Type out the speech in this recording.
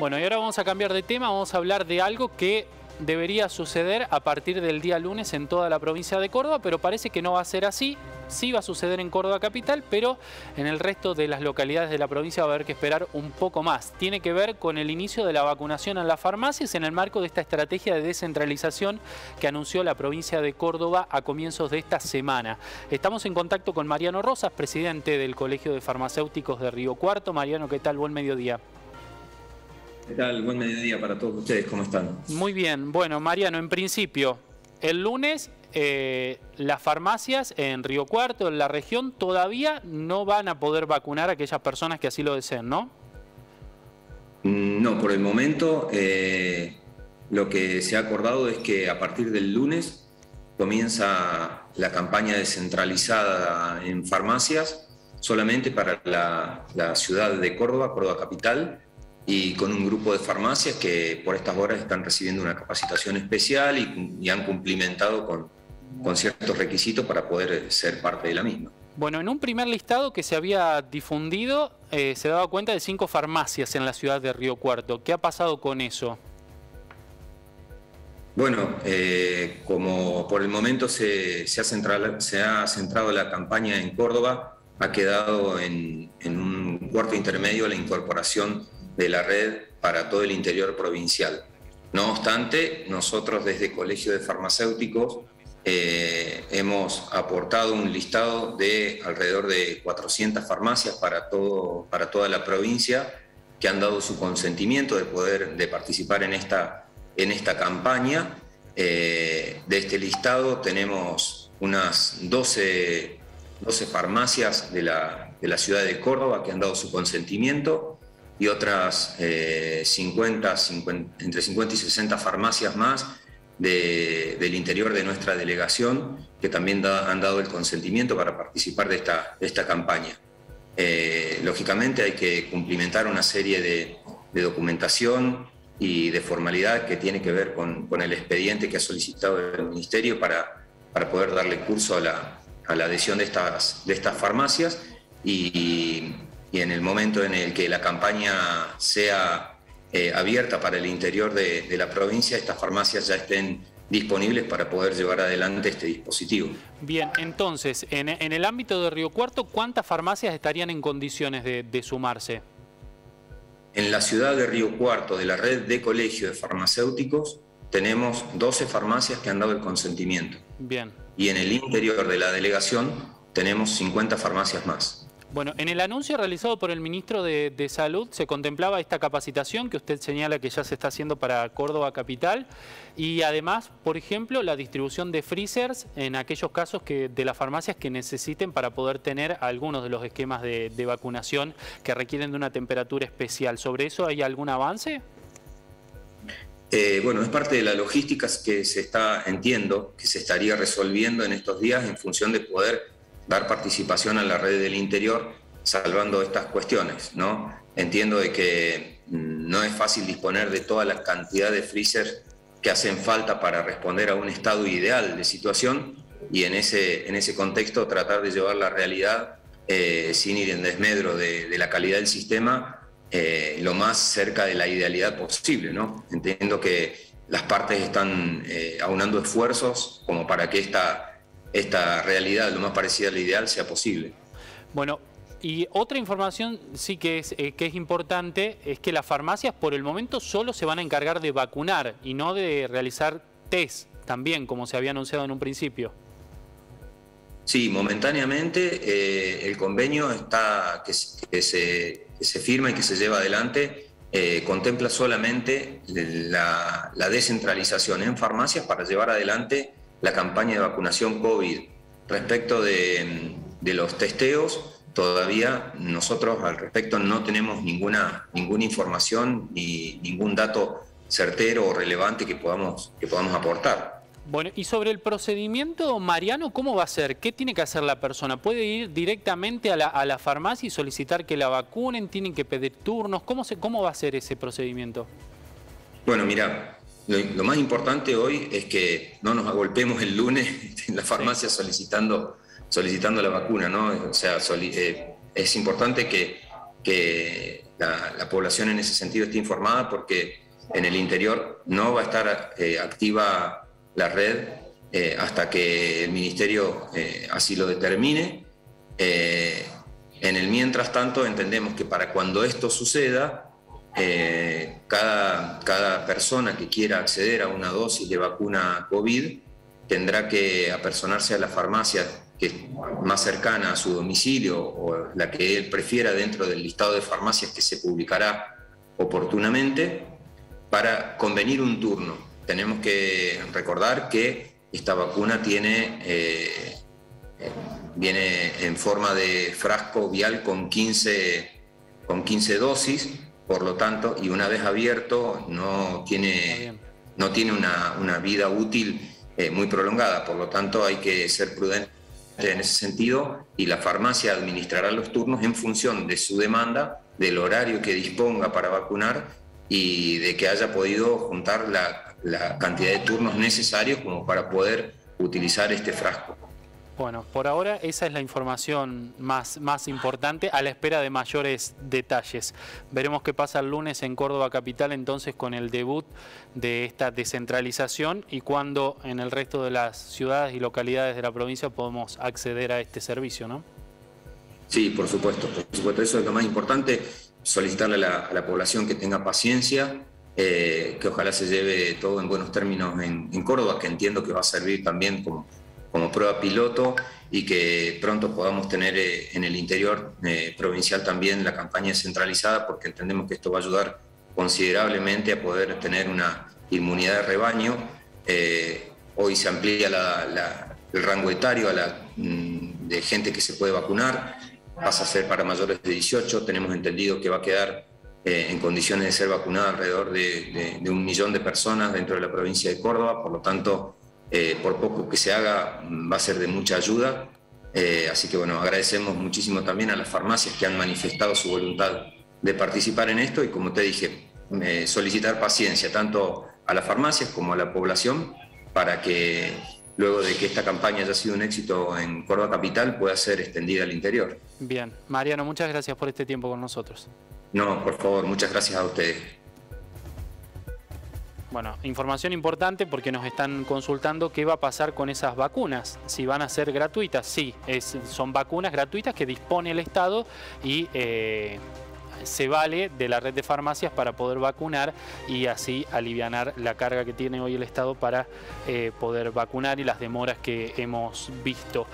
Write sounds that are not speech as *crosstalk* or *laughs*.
Bueno, y ahora vamos a cambiar de tema, vamos a hablar de algo que debería suceder a partir del día lunes en toda la provincia de Córdoba, pero parece que no va a ser así. Sí va a suceder en Córdoba capital, pero en el resto de las localidades de la provincia va a haber que esperar un poco más. Tiene que ver con el inicio de la vacunación en las farmacias en el marco de esta estrategia de descentralización que anunció la provincia de Córdoba a comienzos de esta semana. Estamos en contacto con Mariano Rosas, presidente del Colegio de Farmacéuticos de Río Cuarto. Mariano, ¿qué tal? Buen mediodía. ¿Qué tal? Buen mediodía para todos ustedes, ¿cómo están? Muy bien, bueno, Mariano, en principio, el lunes eh, las farmacias en Río Cuarto, en la región, todavía no van a poder vacunar a aquellas personas que así lo deseen, ¿no? Mm, no, por el momento eh, lo que se ha acordado es que a partir del lunes comienza la campaña descentralizada en farmacias solamente para la, la ciudad de Córdoba, Córdoba Capital, y con un grupo de farmacias que por estas horas están recibiendo una capacitación especial y, han cumplimentado con, con, ciertos requisitos para poder ser parte de la misma. Bueno, en un primer listado que se había difundido, eh, se daba cuenta de cinco farmacias en la ciudad de Río Cuarto. ¿Qué ha pasado con eso? Bueno, eh, como por el momento se, se, ha centrado, se, ha centrado, la campaña en Córdoba, ha quedado en, en un cuarto intermedio la incorporación de la red para todo el interior provincial. No obstante, nosotros desde Colegio de Farmacéuticos eh, hemos aportado un listado de alrededor de 400 farmacias para, todo, para toda la provincia que han dado su consentimiento de poder de participar en esta, en esta campaña. Eh, de este listado tenemos unas 12, 12 farmacias de la, de la ciudad de Córdoba que han dado su consentimiento y otras 50, eh, entre 50 y 60 farmacias más del interior de nuestra delegación que también han dado el consentimiento para participar de esta, esta campaña. Eh, lógicamente hay que cumplimentar una serie de, documentación y de formalidad que tiene que ver con, con, el expediente que ha solicitado el Ministerio para, para poder darle curso a la, a la adhesión de estas, de estas farmacias y, y en el momento en el que la campaña sea eh, abierta para el interior de, la provincia, estas farmacias ya estén disponibles para poder llevar adelante este dispositivo. Bien, entonces, en, el ámbito de Río Cuarto, ¿cuántas farmacias estarían en condiciones de, de, sumarse? En la ciudad de Río Cuarto, de la red de colegios de farmacéuticos, tenemos 12 farmacias que han dado el consentimiento. Bien. Y en el interior de la delegación tenemos 50 farmacias más. Bueno, en el anuncio realizado por el ministro de, Salud se contemplaba esta capacitación que usted señala que ya se está haciendo para Córdoba Capital y además, por ejemplo, la distribución de freezers en aquellos casos que, de las farmacias que necesiten para poder tener algunos de los esquemas de, vacunación que requieren de una temperatura especial. ¿Sobre eso hay algún avance? Eh, bueno, es parte de la logística que se está, entiendo, que se estaría resolviendo en estos días en función de poder dar participación a la red del interior salvando estas cuestiones. ¿no? Entiendo de que mm, no es fácil disponer de toda la cantidad de freezers que hacen falta para responder a un estado ideal de situación y en ese, en ese contexto tratar de llevar la realidad eh, sin ir en desmedro de, la calidad del sistema eh, lo más cerca de la idealidad posible. ¿no? Entiendo que las partes están eh, aunando esfuerzos como para que esta esta realidad lo más parecida al ideal sea posible. Bueno, y otra información sí que es, eh, que es importante es que las farmacias por el momento solo se van a encargar de vacunar y no de realizar test también, como se había anunciado en un principio. Sí, momentáneamente eh, el convenio está que, se, firma y que se lleva adelante eh, contempla solamente la, la descentralización en farmacias para llevar adelante la campaña de vacunación COVID. Respecto de, los testeos, todavía nosotros al respecto no tenemos ninguna, ninguna información ni ningún dato certero o relevante que podamos, que podamos aportar. Bueno, y sobre el procedimiento, Mariano, ¿cómo va a ser? ¿Qué tiene que hacer la persona? ¿Puede ir directamente a la, a la farmacia y solicitar que la vacunen? ¿Tienen que pedir turnos? ¿Cómo, se, ¿Cómo va a ser ese procedimiento? Bueno, mira, lo, más importante hoy es que no nos agolpemos el lunes *laughs* en la farmacia solicitando, solicitando la vacuna, ¿no? O sea, eh, es importante que, que la, población en ese sentido esté informada porque en el interior no va a estar eh, activa la red eh, hasta que el ministerio así lo determine. en el mientras tanto entendemos que para cuando esto suceda, cada, cada persona que quiera acceder a una dosis de vacuna COVID tendrá que apersonarse a la farmacia que es más cercana a su domicilio o la que él prefiera dentro del listado de farmacias que se publicará oportunamente para convenir un turno. Tenemos que recordar que esta vacuna tiene, eh, viene en forma de frasco vial con 15, con 15 dosis, por lo tanto, y una vez abierto no tiene, no tiene una, una vida útil eh, muy prolongada, por lo tanto hay que ser prudentes en ese sentido y la farmacia administrará los turnos en función de su demanda, del horario que disponga para vacunar y de que haya podido juntar la, la cantidad de turnos necesarios como para poder utilizar este frasco. Bueno, por ahora esa es la información más, más importante a la espera de mayores detalles. Veremos qué pasa el lunes en Córdoba Capital entonces con el debut de esta descentralización y cuándo en el resto de las ciudades y localidades de la provincia podemos acceder a este servicio, ¿no? Sí, por supuesto, por supuesto, eso es lo más importante, solicitarle a la, población que tenga paciencia, eh, que ojalá se lleve todo en buenos términos en Córdoba, que entiendo que va a servir también como como prueba piloto y que pronto podamos tener eh, en el interior eh, provincial también la campaña centralizada porque entendemos que esto va a ayudar considerablemente a poder tener una inmunidad de rebaño. Eh, hoy se amplía el rango etario a la, mm, de gente que se puede vacunar, pasa a ser para mayores de 18, tenemos entendido que va a quedar en condiciones de ser vacunada alrededor de, de un millón de personas dentro de la provincia de Córdoba, por lo tanto eh, por poco que se haga, va a ser de mucha ayuda. Eh, así que bueno, agradecemos muchísimo también a las farmacias que han manifestado su voluntad de participar en esto y como te dije, eh, solicitar paciencia tanto a las farmacias como a la población para que luego de que esta campaña haya sido un éxito en Córdoba Capital pueda ser extendida al interior. Bien, Mariano, muchas gracias por este tiempo con nosotros. No, por favor, muchas gracias a ustedes. Bueno, información importante porque nos están consultando qué va a pasar con esas vacunas. Si van a ser gratuitas, sí, son vacunas gratuitas que dispone el Estado y eh, se vale de la red de farmacias para poder vacunar y así aliviar la carga que tiene hoy el Estado para eh, poder vacunar y las demoras que hemos visto.